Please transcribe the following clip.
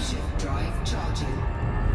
Shift drive charging.